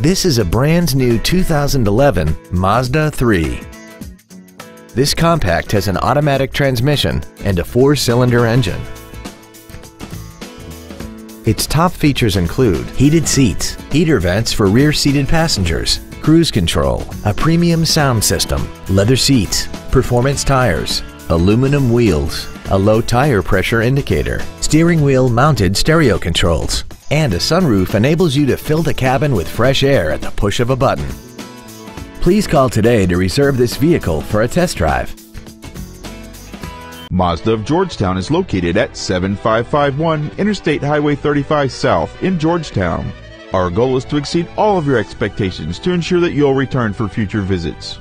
This is a brand new 2011 Mazda 3. This compact has an automatic transmission and a four-cylinder engine. Its top features include heated seats, heater vents for rear-seated passengers, cruise control, a premium sound system, leather seats, performance tires, aluminum wheels, a low tire pressure indicator, steering wheel mounted stereo controls, and a sunroof enables you to fill the cabin with fresh air at the push of a button. Please call today to reserve this vehicle for a test drive. Mazda of Georgetown is located at 7551 Interstate Highway 35 South in Georgetown. Our goal is to exceed all of your expectations to ensure that you'll return for future visits.